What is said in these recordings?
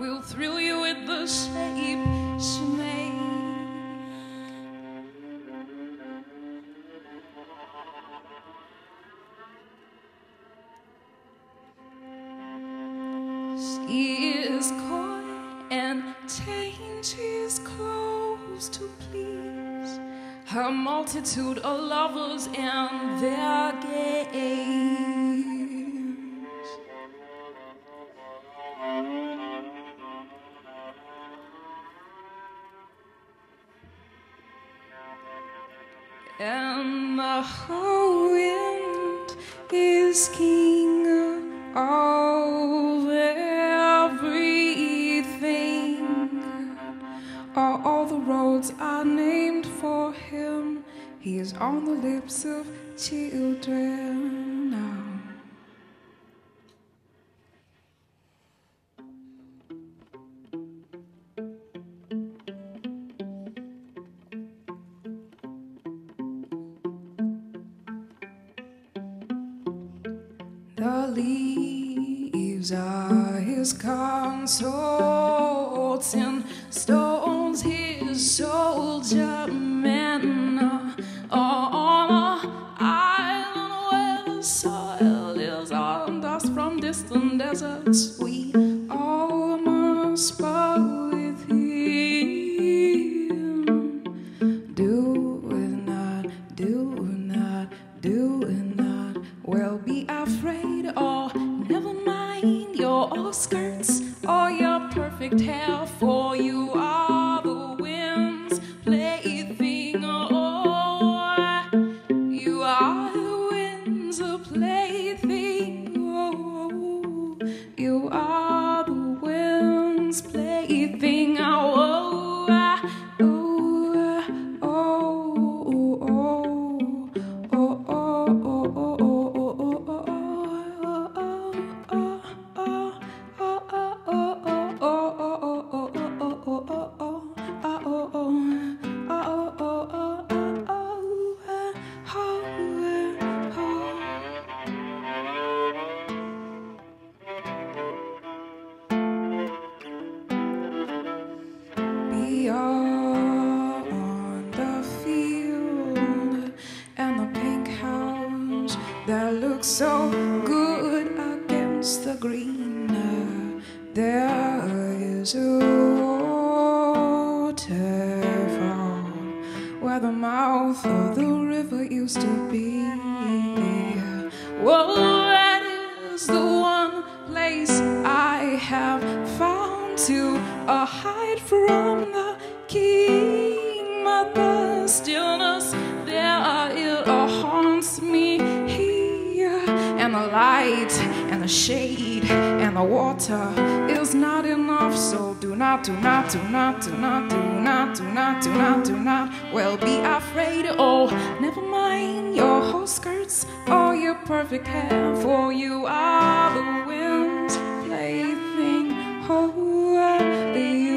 I'll thrill you with the shape she made. She is coy and changes clothes to please her multitude of lovers and their wind is king of everything. All, the roads are named for him. He is on the lips of children consorts and stones his soldier men. On a island where the soil is on dust from distant deserts, we all must part with him. Do not, do not, do not. Well, be afraid or never mind your skirts is the one place I have found to hide from the king. The stillness there it haunts me here, and the light the shade and the water is not enough. So do not, do not, do not, do not, do not, do not, do not, do not. Well, be afraid. Oh, never mind your whole skirts or your perfect hair, for you are the wind's plaything. Oh, you are the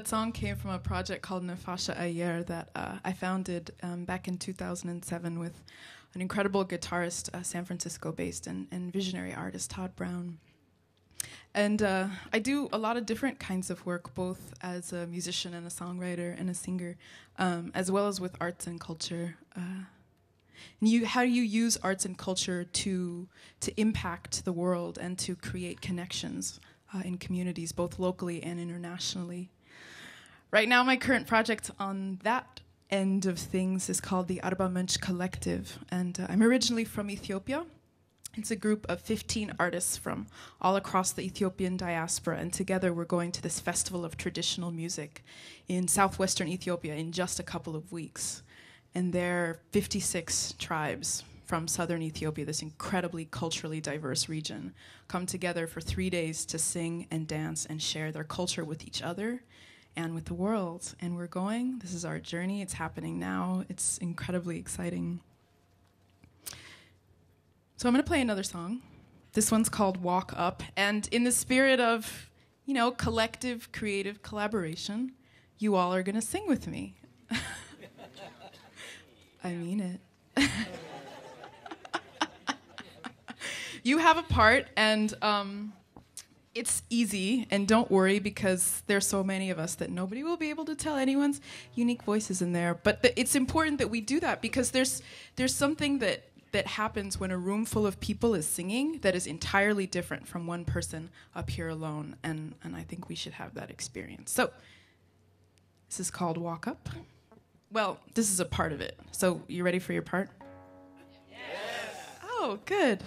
that song came from a project called Nefasha Ayer that uh, I founded um, back in 2007 with an incredible guitarist, uh, San Francisco based, and, and visionary artist Todd Brown. And uh, I do a lot of different kinds of work, both as a musician and a songwriter and a singer, um, as well as with arts and culture. Uh, and you, how do you use arts and culture to to impact the world and to create connections uh, in communities, both locally and internationally? Right now, my current project on that end of things is called the Arba Minch Collective, and uh, I'm originally from Ethiopia. It's a group of 15 artists from all across the Ethiopian diaspora, and together we're going to this festival of traditional music in southwestern Ethiopia in just a couple of weeks. and their 56 tribes from southern Ethiopia, this incredibly culturally diverse region, come together for three days to sing and dance and share their culture with each other and with the world. And we're going, this is our journey, it's happening now, it's incredibly exciting. So I'm going to play another song. This one's called Walk Up. And in the spirit of, you know, collective creative collaboration, you all are going to sing with me. I mean it. you have a part, and um, it's easy. And don't worry because there's so many of us that nobody will be able to tell anyone's unique voices in there. But th- it's important that we do that because there's there's something that that happens when a room full of people is singing that is entirely different from one person up here alone. And, and I think we should have that experience. So, this is called Walk Up. Well, this is a part of it. So, you ready for your part? Yes. Oh, good.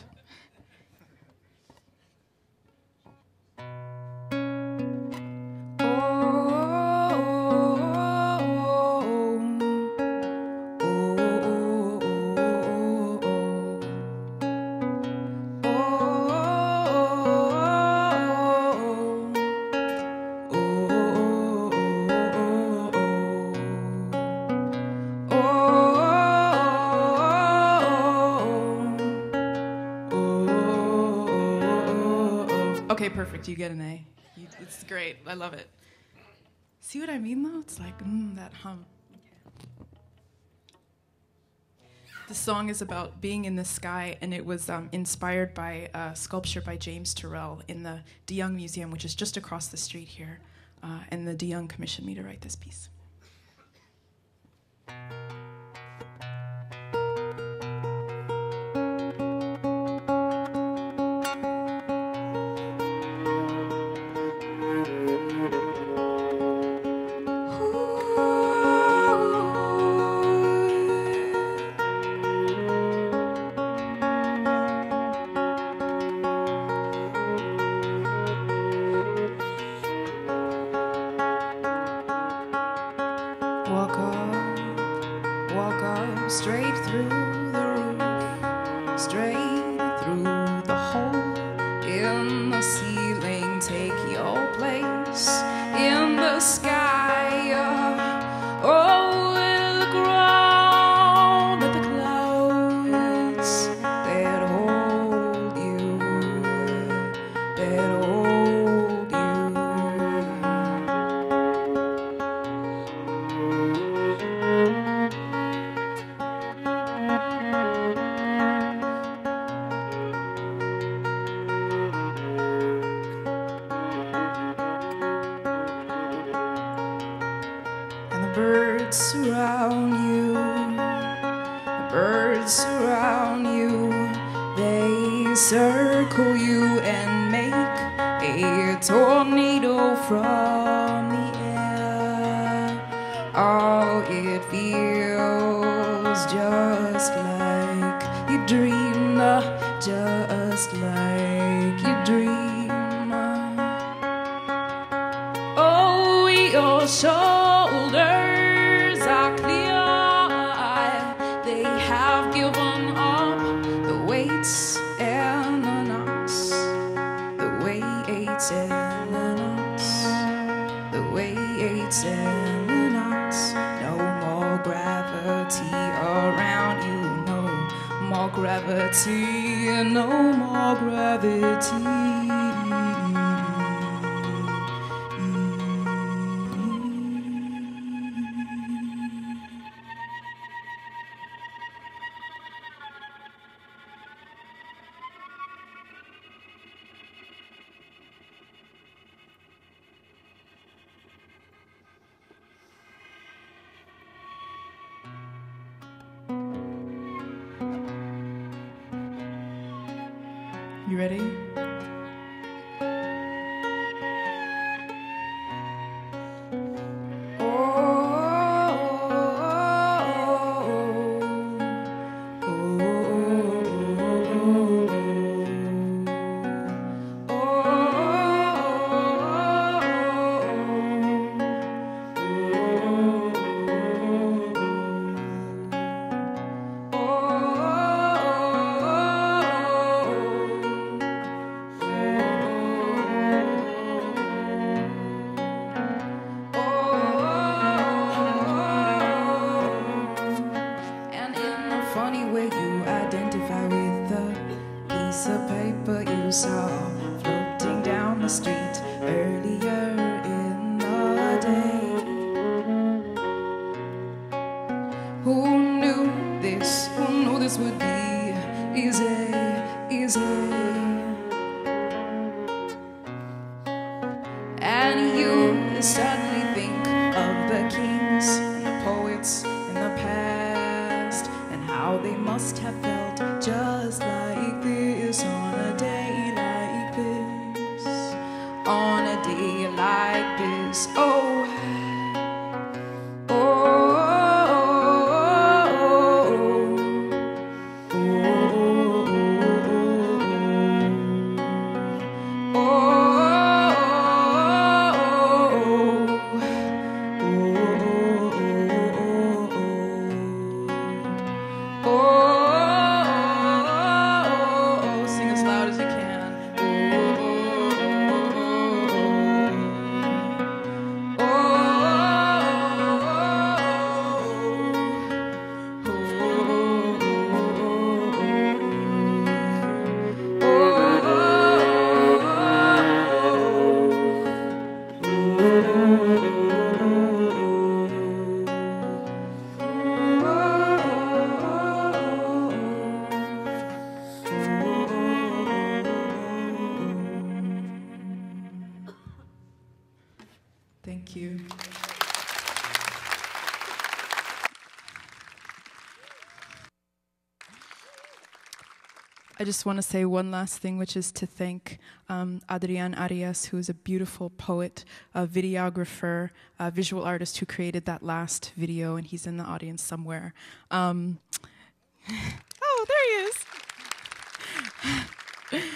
Perfect. You get an A. You, it's great. I love it. See what I mean, though? It's like, mm, that hum. The song is about being in the sky, and it was um, inspired by a sculpture by James Turrell in the De Young Museum, which is just across the street here. Uh, and the De Young commissioned me to write this piece. Tornado from gravity. No more gravity. You ready? This would be easy, easy? And you suddenly think of the kings and the poets in the past and how they must have felt just like this on a day like this. On a day like this. Oh. Oh, I just want to say one last thing, which is to thank um, Adrian Arias, who is a beautiful poet, a videographer, a visual artist who created that last video, and he's in the audience somewhere. Um, oh, there he is.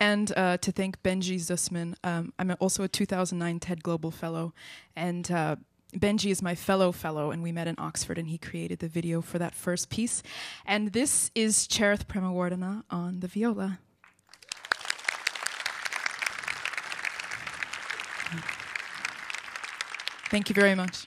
and uh, to thank Benji Zussman. Um, I'm also a 2009 TED Global Fellow, and uh, Benji is my fellow fellow, and we met in Oxford, and he created the video for that first piece. And this is Cherith Premawardana on the viola. Thank you very much.